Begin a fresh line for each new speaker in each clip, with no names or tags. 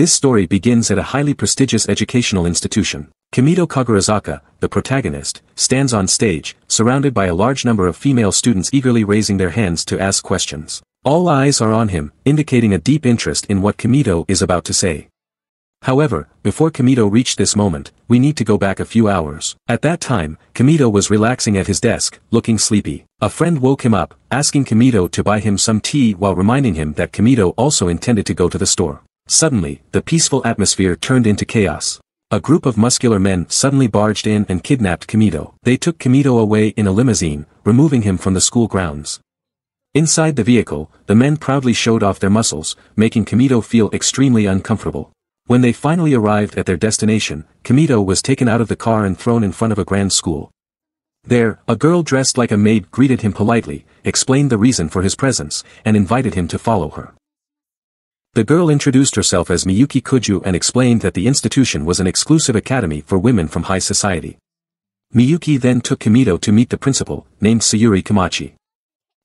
This story begins at a highly prestigious educational institution. Kimito Kagurazaka, the protagonist, stands on stage, surrounded by a large number of female students eagerly raising their hands to ask questions. All eyes are on him, indicating a deep interest in what Kimito is about to say. However, before Kimito reached this moment, we need to go back a few hours. At that time, Kimito was relaxing at his desk, looking sleepy. A friend woke him up, asking Kimito to buy him some tea while reminding him that Kimito also intended to go to the store. Suddenly, the peaceful atmosphere turned into chaos. A group of muscular men suddenly barged in and kidnapped Kimito. They took Kimito away in a limousine, removing him from the school grounds. Inside the vehicle, the men proudly showed off their muscles, making Kimito feel extremely uncomfortable. When they finally arrived at their destination, Kimito was taken out of the car and thrown in front of a grand school. There, a girl dressed like a maid greeted him politely, explained the reason for his presence, and invited him to follow her. The girl introduced herself as Miyuki Kujou and explained that the institution was an exclusive academy for women from high society. Miyuki then took Kimito to meet the principal, named Sayuri Kamachi.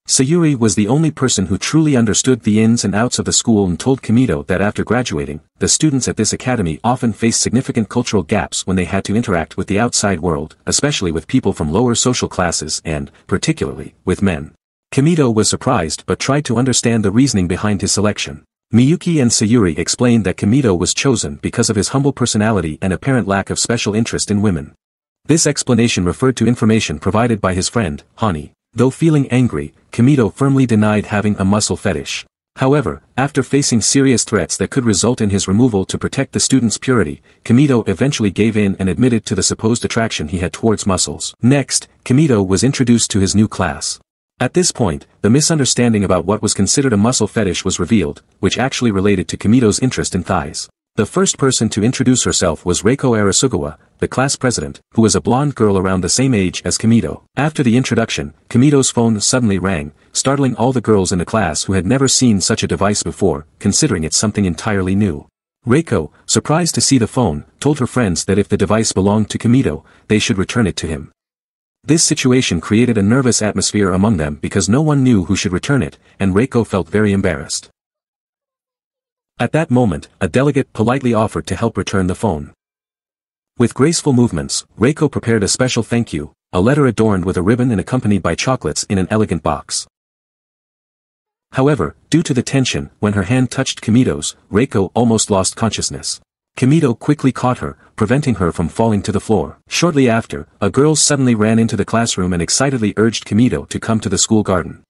Sayuri was the only person who truly understood the ins and outs of the school and told Kimito that after graduating, the students at this academy often faced significant cultural gaps when they had to interact with the outside world, especially with people from lower social classes and, particularly, with men. Kimito was surprised but tried to understand the reasoning behind his selection. Miyuki and Sayuri explained that Kimito was chosen because of his humble personality and apparent lack of special interest in women. This explanation referred to information provided by his friend, Hani. Though feeling angry, Kimito firmly denied having a muscle fetish. However, after facing serious threats that could result in his removal to protect the student's purity, Kimito eventually gave in and admitted to the supposed attraction he had towards muscles. Next, Kimito was introduced to his new class. At this point, the misunderstanding about what was considered a muscle fetish was revealed, which actually related to Kimito's interest in thighs. The first person to introduce herself was Reiko Arisugawa, the class president, who was a blonde girl around the same age as Kimito. After the introduction, Kimito's phone suddenly rang, startling all the girls in the class who had never seen such a device before, considering it something entirely new. Reiko, surprised to see the phone, told her friends that if the device belonged to Kimito, they should return it to him. This situation created a nervous atmosphere among them because no one knew who should return it, and Reiko felt very embarrassed. At that moment, a delegate politely offered to help return the phone. With graceful movements, Reiko prepared a special thank you, a letter adorned with a ribbon and accompanied by chocolates in an elegant box. However, due to the tension, when her hand touched Kimito's, Reiko almost lost consciousness. Kimito quickly caught her, preventing her from falling to the floor. Shortly after, a girl suddenly ran into the classroom and excitedly urged Kimito to come to the school garden.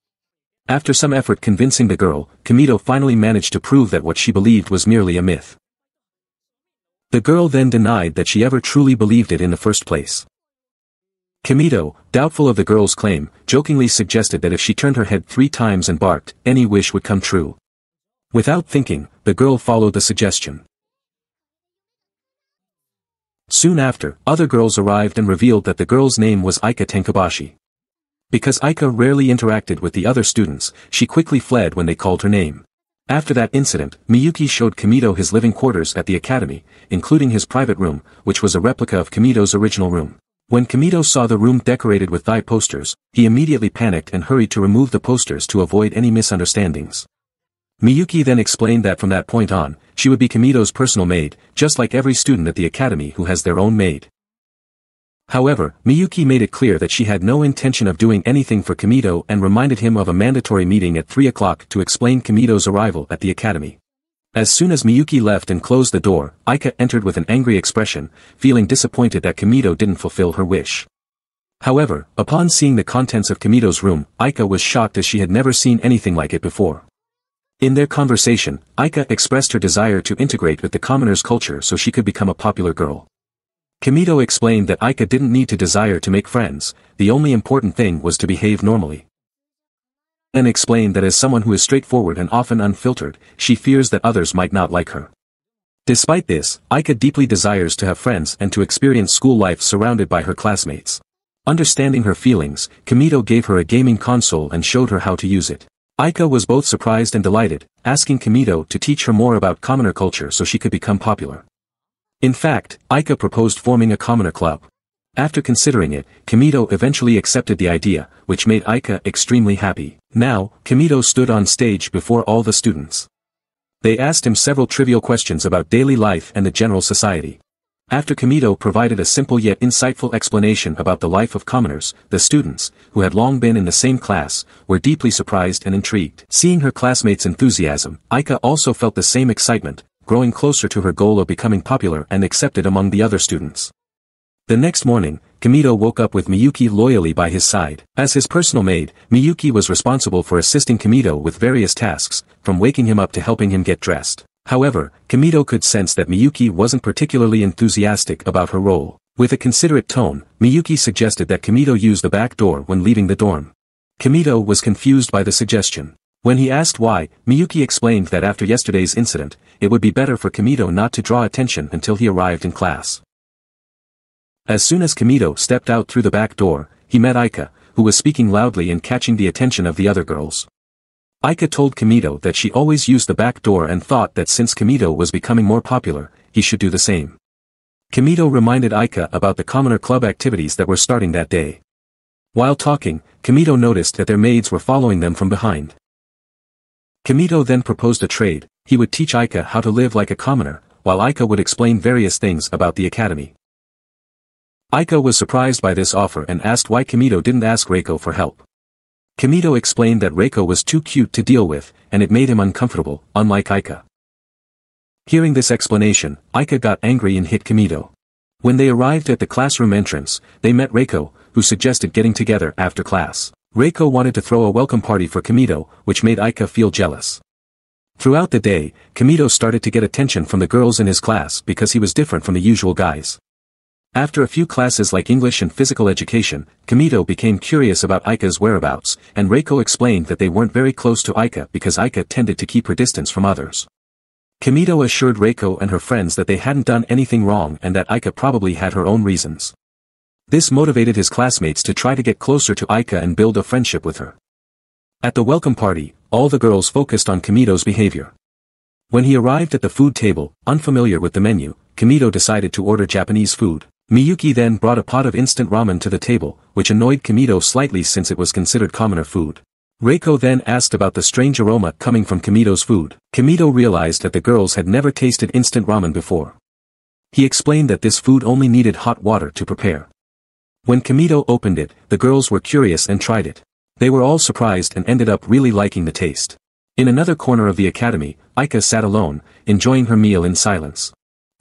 After some effort convincing the girl, Kimito finally managed to prove that what she believed was merely a myth. The girl then denied that she ever truly believed it in the first place. Kimito, doubtful of the girl's claim, jokingly suggested that if she turned her head three times and barked, any wish would come true. Without thinking, the girl followed the suggestion. Soon after, other girls arrived and revealed that the girl's name was Aika Tenkuubashi. Because Aika rarely interacted with the other students, she quickly fled when they called her name. After that incident, Miyuki showed Kimito his living quarters at the academy, including his private room, which was a replica of Kimito's original room. When Kimito saw the room decorated with thigh posters, he immediately panicked and hurried to remove the posters to avoid any misunderstandings. Miyuki then explained that from that point on, she would be Kimito's personal maid, just like every student at the academy who has their own maid. However, Miyuki made it clear that she had no intention of doing anything for Kimito and reminded him of a mandatory meeting at 3 o'clock to explain Kimito's arrival at the academy. As soon as Miyuki left and closed the door, Aika entered with an angry expression, feeling disappointed that Kimito didn't fulfill her wish. However, upon seeing the contents of Kimito's room, Aika was shocked as she had never seen anything like it before. In their conversation, Aika expressed her desire to integrate with the commoner's culture so she could become a popular girl. Kimito explained that Aika didn't need to desire to make friends, the only important thing was to behave normally. And explained that as someone who is straightforward and often unfiltered, she fears that others might not like her. Despite this, Aika deeply desires to have friends and to experience school life surrounded by her classmates. Understanding her feelings, Kimito gave her a gaming console and showed her how to use it. Aika was both surprised and delighted, asking Kimito to teach her more about commoner culture so she could become popular. In fact, Aika proposed forming a commoner club. After considering it, Kimito eventually accepted the idea, which made Aika extremely happy. Now, Kimito stood on stage before all the students. They asked him several trivial questions about daily life and the general society. After Kamito provided a simple yet insightful explanation about the life of commoners, the students, who had long been in the same class, were deeply surprised and intrigued. Seeing her classmates' enthusiasm, Aika also felt the same excitement, growing closer to her goal of becoming popular and accepted among the other students. The next morning, Kamito woke up with Miyuki loyally by his side. As his personal maid, Miyuki was responsible for assisting Kamito with various tasks, from waking him up to helping him get dressed. However, Kamito could sense that Miyuki wasn't particularly enthusiastic about her role. With a considerate tone, Miyuki suggested that Kamito use the back door when leaving the dorm. Kamito was confused by the suggestion. When he asked why, Miyuki explained that after yesterday's incident, it would be better for Kamito not to draw attention until he arrived in class. As soon as Kamito stepped out through the back door, he met Aika, who was speaking loudly and catching the attention of the other girls. Aika told Kamito that she always used the back door and thought that since Kamito was becoming more popular, he should do the same. Kamito reminded Aika about the commoner club activities that were starting that day. While talking, Kamito noticed that their maids were following them from behind. Kamito then proposed a trade, he would teach Aika how to live like a commoner, while Aika would explain various things about the academy. Aika was surprised by this offer and asked why Kamito didn't ask Reiko for help. Kamito explained that Reiko was too cute to deal with, and it made him uncomfortable, unlike Aika. Hearing this explanation, Aika got angry and hit Kamito. When they arrived at the classroom entrance, they met Reiko, who suggested getting together after class. Reiko wanted to throw a welcome party for Kamito, which made Aika feel jealous. Throughout the day, Kamito started to get attention from the girls in his class because he was different from the usual guys. After a few classes like English and physical education, Kamito became curious about Aika's whereabouts, and Reiko explained that they weren't very close to Aika because Aika tended to keep her distance from others. Kamito assured Reiko and her friends that they hadn't done anything wrong and that Aika probably had her own reasons. This motivated his classmates to try to get closer to Aika and build a friendship with her. At the welcome party, all the girls focused on Kamito's behavior. When he arrived at the food table, unfamiliar with the menu, Kamito decided to order Japanese food. Miyuki then brought a pot of instant ramen to the table, which annoyed Kamito slightly since it was considered commoner food. Reiko then asked about the strange aroma coming from Kamito's food. Kamito realized that the girls had never tasted instant ramen before. He explained that this food only needed hot water to prepare. When Kamito opened it, the girls were curious and tried it. They were all surprised and ended up really liking the taste. In another corner of the academy, Aika sat alone, enjoying her meal in silence.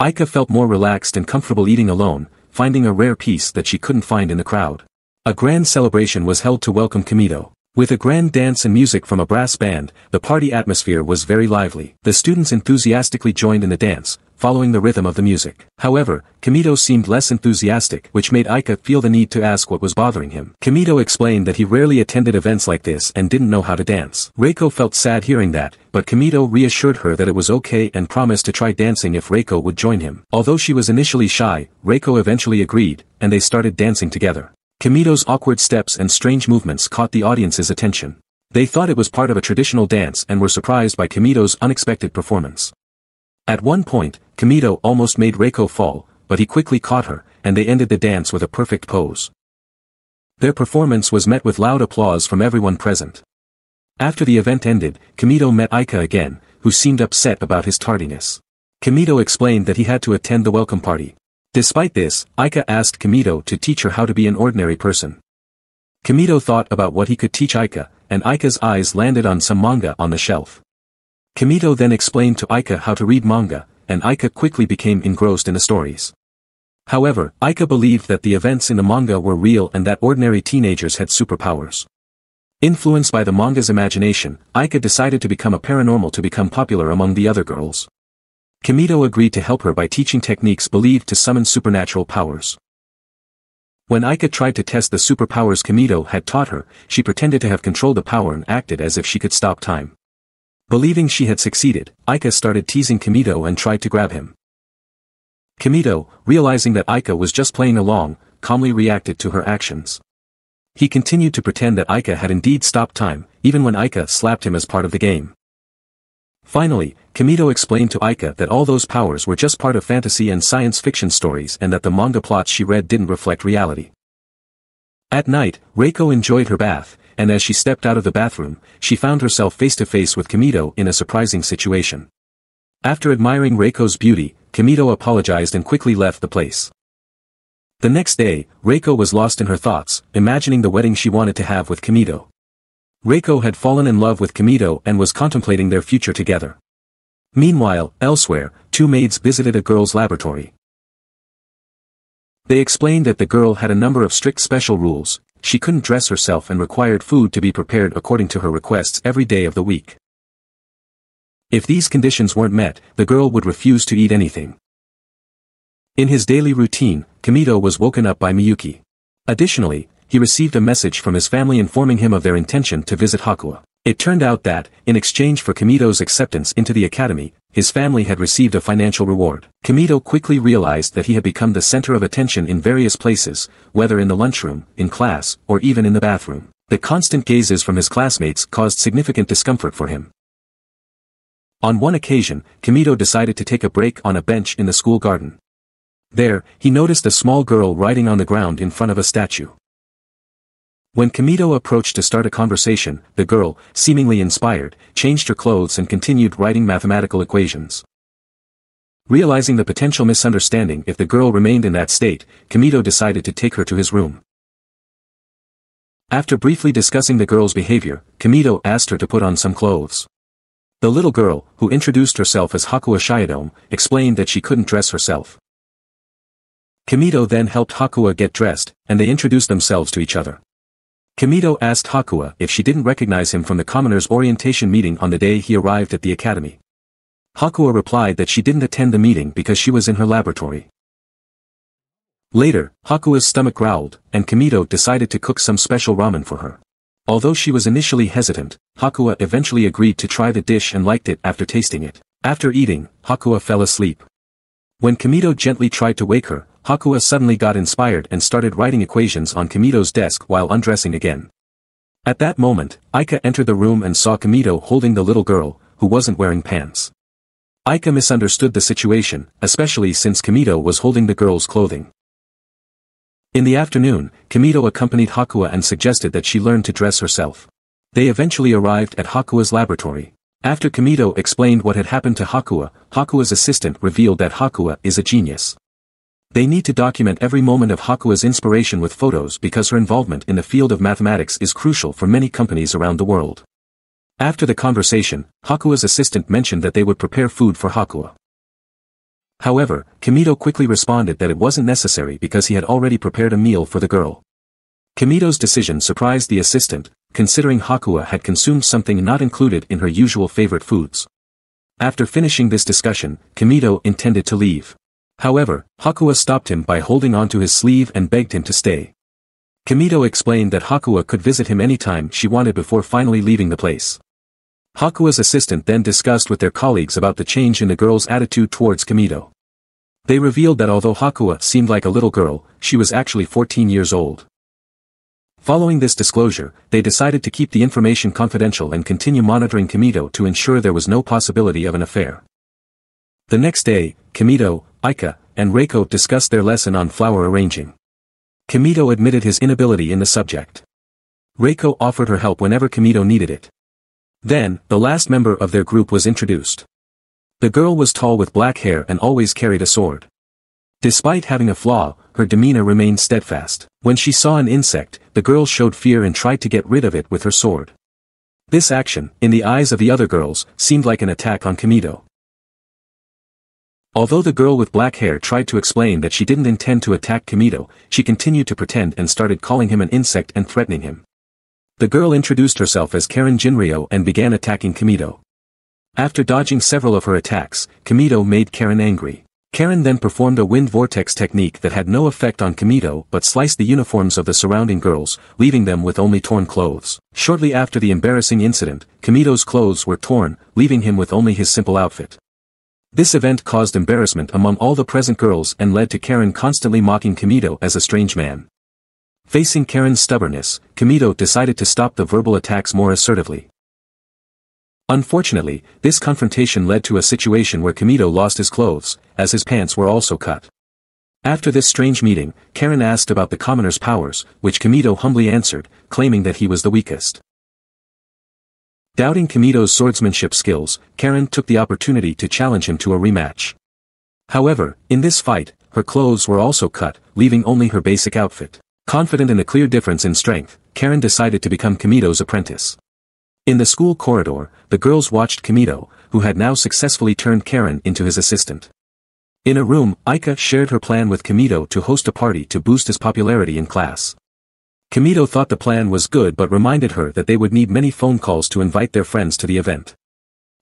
Aika felt more relaxed and comfortable eating alone, finding a rare piece that she couldn't find in the crowd. A grand celebration was held to welcome Kamito. With a grand dance and music from a brass band, the party atmosphere was very lively. The students enthusiastically joined in the dance, following the rhythm of the music. However, Kamito seemed less enthusiastic which made Aika feel the need to ask what was bothering him. Kamito explained that he rarely attended events like this and didn't know how to dance. Reiko felt sad hearing that, but Kamito reassured her that it was okay and promised to try dancing if Reiko would join him. Although she was initially shy, Reiko eventually agreed, and they started dancing together. Kamito's awkward steps and strange movements caught the audience's attention. They thought it was part of a traditional dance and were surprised by Kamito's unexpected performance. At one point, Kamito almost made Reiko fall, but he quickly caught her, and they ended the dance with a perfect pose. Their performance was met with loud applause from everyone present. After the event ended, Kamito met Aika again, who seemed upset about his tardiness. Kamito explained that he had to attend the welcome party. Despite this, Aika asked Kamito to teach her how to be an ordinary person. Kamito thought about what he could teach Aika, and Aika's eyes landed on some manga on the shelf. Kamito then explained to Aika how to read manga, and Aika quickly became engrossed in the stories. However, Aika believed that the events in the manga were real and that ordinary teenagers had superpowers. Influenced by the manga's imagination, Aika decided to become a paranormal to become popular among the other girls. Kamito agreed to help her by teaching techniques believed to summon supernatural powers. When Aika tried to test the superpowers Kamito had taught her, she pretended to have controlled the power and acted as if she could stop time. Believing she had succeeded, Aika started teasing Kamito and tried to grab him. Kamito, realizing that Aika was just playing along, calmly reacted to her actions. He continued to pretend that Aika had indeed stopped time, even when Aika slapped him as part of the game. Finally, Kamito explained to Aika that all those powers were just part of fantasy and science fiction stories and that the manga plots she read didn't reflect reality. At night, Reiko enjoyed her bath, and as she stepped out of the bathroom, she found herself face to face with Kamito in a surprising situation. After admiring Reiko's beauty, Kamito apologized and quickly left the place. The next day, Reiko was lost in her thoughts, imagining the wedding she wanted to have with Kamito. Reiko had fallen in love with Kamito and was contemplating their future together. Meanwhile, elsewhere, two maids visited a girl's laboratory. They explained that the girl had a number of strict special rules, she couldn't dress herself and required food to be prepared according to her requests every day of the week. If these conditions weren't met, the girl would refuse to eat anything. In his daily routine, Kamito was woken up by Miyuki. Additionally, he received a message from his family informing him of their intention to visit Hakua. It turned out that, in exchange for Kamito's acceptance into the academy, his family had received a financial reward. Kamito quickly realized that he had become the center of attention in various places, whether in the lunchroom, in class, or even in the bathroom. The constant gazes from his classmates caused significant discomfort for him. On one occasion, Kamito decided to take a break on a bench in the school garden. There, he noticed a small girl writing on the ground in front of a statue. When Kamito approached to start a conversation, the girl, seemingly inspired, changed her clothes and continued writing mathematical equations. Realizing the potential misunderstanding if the girl remained in that state, Kamito decided to take her to his room. After briefly discussing the girl's behavior, Kamito asked her to put on some clothes. The little girl, who introduced herself as Hakua Shiodome, explained that she couldn't dress herself. Kamito then helped Hakua get dressed, and they introduced themselves to each other. Kamito asked Hakua if she didn't recognize him from the commoner's orientation meeting on the day he arrived at the academy. Hakua replied that she didn't attend the meeting because she was in her laboratory. Later, Hakua's stomach growled, and Kamito decided to cook some special ramen for her. Although she was initially hesitant, Hakua eventually agreed to try the dish and liked it after tasting it. After eating, Hakua fell asleep. When Kamito gently tried to wake her, Hakua suddenly got inspired and started writing equations on Kamito's desk while undressing again. At that moment, Aika entered the room and saw Kamito holding the little girl, who wasn't wearing pants. Aika misunderstood the situation, especially since Kamito was holding the girl's clothing. In the afternoon, Kamito accompanied Hakua and suggested that she learn to dress herself. They eventually arrived at Hakua's laboratory. After Kamito explained what had happened to Hakua, Hakua's assistant revealed that Hakua is a genius. They need to document every moment of Hakua's inspiration with photos because her involvement in the field of mathematics is crucial for many companies around the world. After the conversation, Hakua's assistant mentioned that they would prepare food for Hakua. However, Kamito quickly responded that it wasn't necessary because he had already prepared a meal for the girl. Kamito's decision surprised the assistant, considering Hakua had consumed something not included in her usual favorite foods. After finishing this discussion, Kamito intended to leave. However, Hakua stopped him by holding onto his sleeve and begged him to stay. Kamito explained that Hakua could visit him anytime she wanted before finally leaving the place. Hakua's assistant then discussed with their colleagues about the change in the girl's attitude towards Kamito. They revealed that although Hakua seemed like a little girl, she was actually 14 years old. Following this disclosure, they decided to keep the information confidential and continue monitoring Kamito to ensure there was no possibility of an affair. The next day, Kamito, Aika, and Reiko discussed their lesson on flower arranging. Kamito admitted his inability in the subject. Reiko offered her help whenever Kamito needed it. Then, the last member of their group was introduced. The girl was tall with black hair and always carried a sword. Despite having a flaw, her demeanor remained steadfast. When she saw an insect, the girl showed fear and tried to get rid of it with her sword. This action, in the eyes of the other girls, seemed like an attack on Kamito. Although the girl with black hair tried to explain that she didn't intend to attack Kamito, she continued to pretend and started calling him an insect and threatening him. The girl introduced herself as Karen Jinryo and began attacking Kamito. After dodging several of her attacks, Kamito made Karen angry. Karen then performed a wind vortex technique that had no effect on Kamito but sliced the uniforms of the surrounding girls, leaving them with only torn clothes. Shortly after the embarrassing incident, Kamito's clothes were torn, leaving him with only his simple outfit. This event caused embarrassment among all the present girls and led to Karen constantly mocking Kamito as a strange man. Facing Karen's stubbornness, Kamito decided to stop the verbal attacks more assertively. Unfortunately, this confrontation led to a situation where Kamito lost his clothes, as his pants were also cut. After this strange meeting, Karen asked about the commoner's powers, which Kamito humbly answered, claiming that he was the weakest. Doubting Kamito's swordsmanship skills, Karen took the opportunity to challenge him to a rematch. However, in this fight, her clothes were also cut, leaving only her basic outfit. Confident in the clear difference in strength, Karen decided to become Kamito's apprentice. In the school corridor, the girls watched Kamito, who had now successfully turned Karen into his assistant. In a room, Aika shared her plan with Kamito to host a party to boost his popularity in class. Kamito thought the plan was good but reminded her that they would need many phone calls to invite their friends to the event.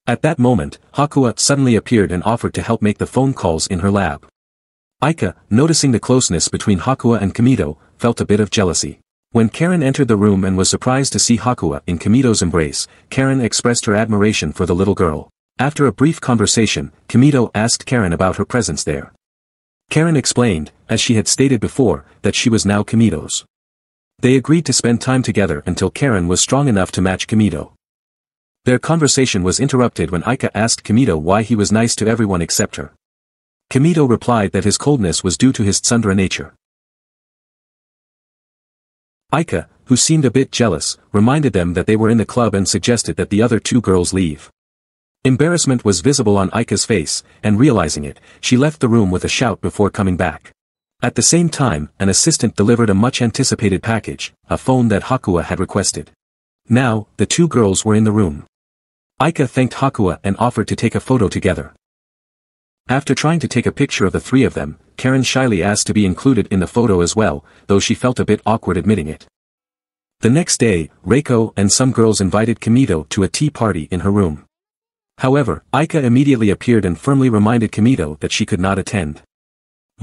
At that moment, Hakua suddenly appeared and offered to help make the phone calls in her lab. Aika, noticing the closeness between Hakua and Kamito, felt a bit of jealousy. When Karen entered the room and was surprised to see Hakua in Kamito's embrace, Karen expressed her admiration for the little girl. After a brief conversation, Kamito asked Karen about her presence there. Karen explained, as she had stated before, that she was now Kamito's. They agreed to spend time together until Karen was strong enough to match Kamito. Their conversation was interrupted when Aika asked Kamito why he was nice to everyone except her. Kamito replied that his coldness was due to his tsundere nature. Aika, who seemed a bit jealous, reminded them that they were in the club and suggested that the other two girls leave. Embarrassment was visible on Aika's face, and realizing it, she left the room with a shout before coming back. At the same time, an assistant delivered a much-anticipated package, a phone that Hakua had requested. Now, the two girls were in the room. Aika thanked Hakua and offered to take a photo together. After trying to take a picture of the three of them, Karen shyly asked to be included in the photo as well, though she felt a bit awkward admitting it. The next day, Reiko and some girls invited Kamito to a tea party in her room. However, Aika immediately appeared and firmly reminded Kamito that she could not attend.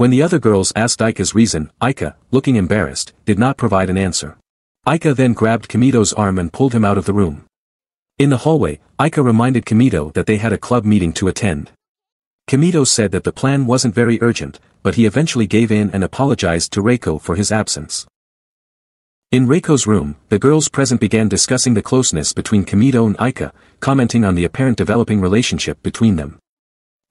When the other girls asked Aika's reason, Aika, looking embarrassed, did not provide an answer. Aika then grabbed Kamito's arm and pulled him out of the room. In the hallway, Aika reminded Kamito that they had a club meeting to attend. Kamito said that the plan wasn't very urgent, but he eventually gave in and apologized to Reiko for his absence. In Reiko's room, the girls present began discussing the closeness between Kamito and Aika, commenting on the apparent developing relationship between them.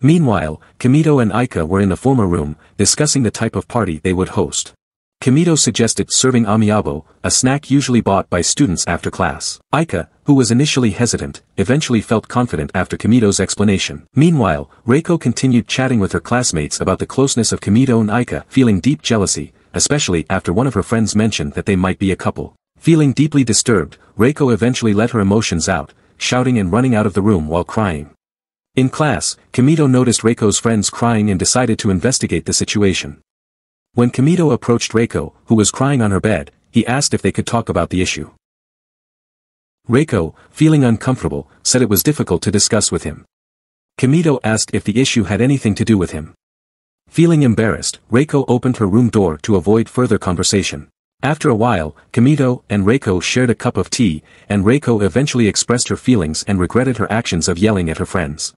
Meanwhile, Kamito and Aika were in the former room, discussing the type of party they would host. Kamito suggested serving umaibo, a snack usually bought by students after class. Aika, who was initially hesitant, eventually felt confident after Kamito's explanation. Meanwhile, Reiko continued chatting with her classmates about the closeness of Kamito and Aika, feeling deep jealousy, especially after one of her friends mentioned that they might be a couple. Feeling deeply disturbed, Reiko eventually let her emotions out, shouting and running out of the room while crying. In class, Kamito noticed Reiko's friends crying and decided to investigate the situation. When Kamito approached Reiko, who was crying on her bed, he asked if they could talk about the issue. Reiko, feeling uncomfortable, said it was difficult to discuss with him. Kamito asked if the issue had anything to do with him. Feeling embarrassed, Reiko opened her room door to avoid further conversation. After a while, Kamito and Reiko shared a cup of tea, and Reiko eventually expressed her feelings and regretted her actions of yelling at her friends.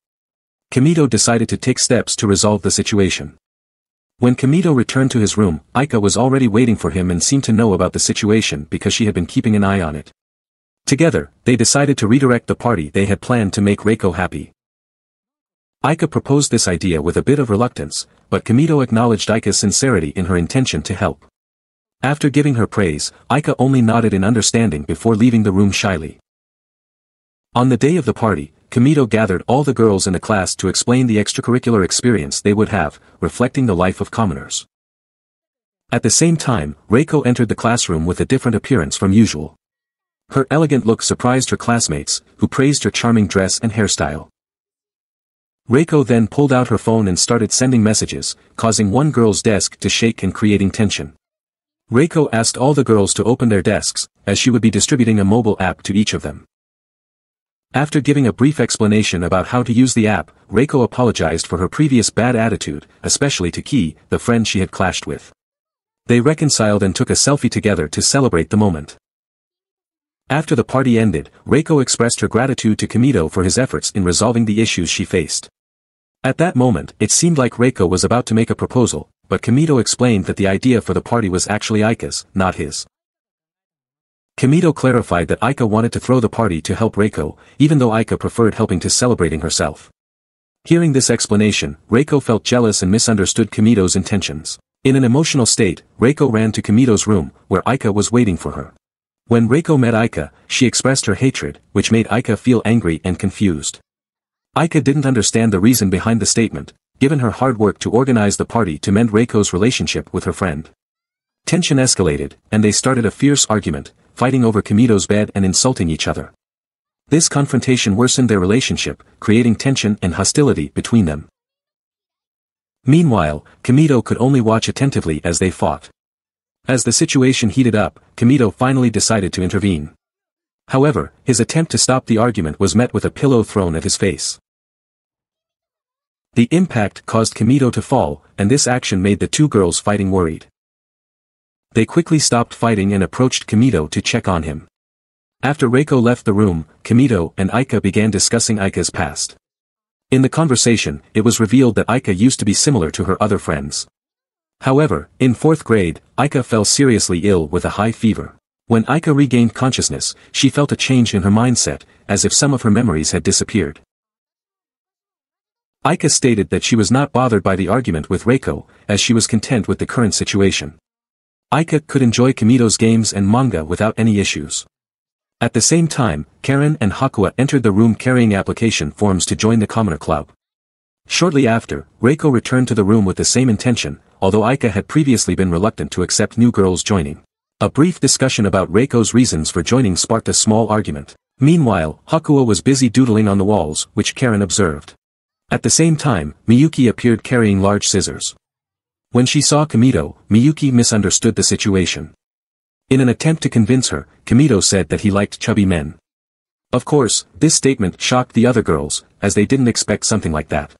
Kamito decided to take steps to resolve the situation. When Kamito returned to his room, Aika was already waiting for him and seemed to know about the situation because she had been keeping an eye on it. Together, they decided to redirect the party they had planned to make Reiko happy. Aika proposed this idea with a bit of reluctance, but Kamito acknowledged Aika's sincerity in her intention to help. After giving her praise, Aika only nodded in understanding before leaving the room shyly. On the day of the party, Kamito gathered all the girls in the class to explain the extracurricular experience they would have, reflecting the life of commoners. At the same time, Reiko entered the classroom with a different appearance from usual. Her elegant look surprised her classmates, who praised her charming dress and hairstyle. Reiko then pulled out her phone and started sending messages, causing one girl's desk to shake and creating tension. Reiko asked all the girls to open their desks, as she would be distributing a mobile app to each of them. After giving a brief explanation about how to use the app, Reiko apologized for her previous bad attitude, especially to Ki, the friend she had clashed with. They reconciled and took a selfie together to celebrate the moment. After the party ended, Reiko expressed her gratitude to Kamito for his efforts in resolving the issues she faced. At that moment, it seemed like Reiko was about to make a proposal, but Kamito explained that the idea for the party was actually Aika's, not his. Kamito clarified that Aika wanted to throw the party to help Reiko, even though Aika preferred helping to celebrating herself. Hearing this explanation, Reiko felt jealous and misunderstood Kamito's intentions. In an emotional state, Reiko ran to Kamito's room, where Aika was waiting for her. When Reiko met Aika, she expressed her hatred, which made Aika feel angry and confused. Aika didn't understand the reason behind the statement, given her hard work to organize the party to mend Reiko's relationship with her friend. Tension escalated, and they started a fierce argument, fighting over Kamito's bed and insulting each other. This confrontation worsened their relationship, creating tension and hostility between them. Meanwhile, Kamito could only watch attentively as they fought. As the situation heated up, Kamito finally decided to intervene. However, his attempt to stop the argument was met with a pillow thrown at his face. The impact caused Kamito to fall, and this action made the two girls fighting worried. They quickly stopped fighting and approached Kamito to check on him. After Reiko left the room, Kamito and Aika began discussing Aika's past. In the conversation, it was revealed that Aika used to be similar to her other friends. However, in fourth grade, Aika fell seriously ill with a high fever. When Aika regained consciousness, she felt a change in her mindset, as if some of her memories had disappeared. Aika stated that she was not bothered by the argument with Reiko, as she was content with the current situation. Aika could enjoy Kamito's games and manga without any issues. At the same time, Karen and Hakua entered the room carrying application forms to join the Commoner Club. Shortly after, Reiko returned to the room with the same intention, although Aika had previously been reluctant to accept new girls joining. A brief discussion about Reiko's reasons for joining sparked a small argument. Meanwhile, Hakua was busy doodling on the walls, which Karen observed. At the same time, Miyuki appeared carrying large scissors. When she saw Kamito, Miyuki misunderstood the situation. In an attempt to convince her, Kamito said that he liked chubby men. Of course, this statement shocked the other girls, as they didn't expect something like that.